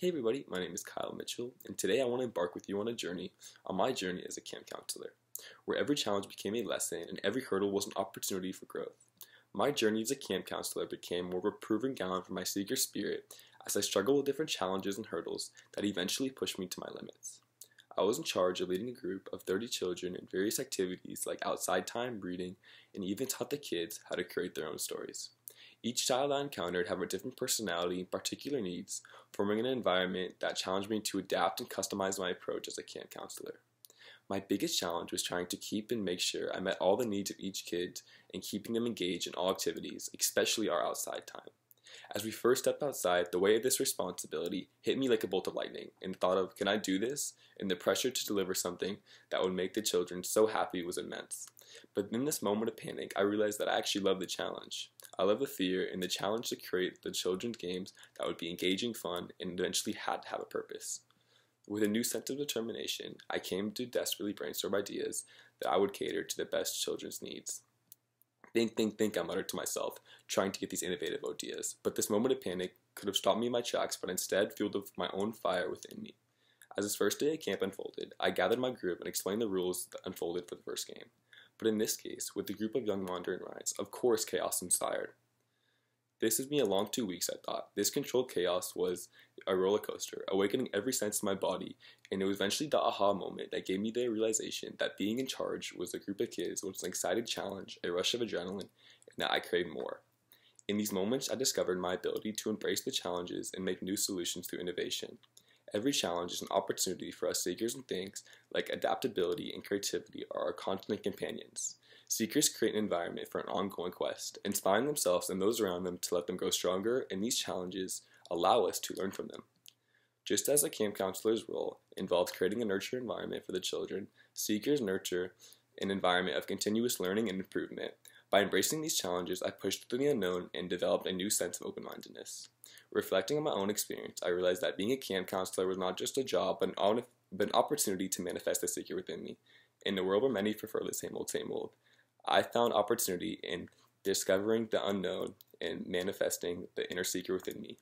Hey everybody, my name is Kyle Mitchell, and today I want to embark with you on a journey, on my journey as a camp counselor, where every challenge became a lesson and every hurdle was an opportunity for growth. My journey as a camp counselor became more of a proving ground for my seeker spirit as I struggled with different challenges and hurdles that eventually pushed me to my limits. I was in charge of leading a group of 30 children in various activities like outside time, reading, and even taught the kids how to create their own stories. Each child I encountered had a different personality and particular needs, forming an environment that challenged me to adapt and customize my approach as a camp counselor. My biggest challenge was trying to keep and make sure I met all the needs of each kid and keeping them engaged in all activities, especially our outside time. As we first stepped outside, the weight of this responsibility hit me like a bolt of lightning, and the thought of, can I do this? And the pressure to deliver something that would make the children so happy was immense. But in this moment of panic, I realized that I actually love the challenge. I love the fear and the challenge to create the children's games that would be engaging, fun, and eventually had to have a purpose. With a new sense of determination, I came to desperately brainstorm ideas that I would cater to the best children's needs. Think, think, think, I muttered to myself, trying to get these innovative ideas. But this moment of panic could have stopped me in my tracks, but instead fueled my own fire within me. As this first day at camp unfolded, I gathered my group and explained the rules that unfolded for the first game. But in this case, with the group of young wandering rides, of course chaos inspired. This has been a long two weeks, I thought. This controlled chaos was a roller coaster, awakening every sense of my body, and it was eventually the aha moment that gave me the realization that being in charge was a group of kids was an exciting challenge, a rush of adrenaline, and that I craved more. In these moments, I discovered my ability to embrace the challenges and make new solutions through innovation. Every challenge is an opportunity for us seekers and things like adaptability and creativity are our constant companions. Seekers create an environment for an ongoing quest, inspiring themselves and those around them to let them grow stronger, and these challenges allow us to learn from them. Just as a camp counselor's role involves creating a nurture environment for the children, seekers nurture an environment of continuous learning and improvement. By embracing these challenges, I pushed through the unknown and developed a new sense of open mindedness. Reflecting on my own experience, I realized that being a camp counselor was not just a job, but an, but an opportunity to manifest the seeker within me. In a world where many prefer the same old, same old, I found opportunity in discovering the unknown and manifesting the inner seeker within me.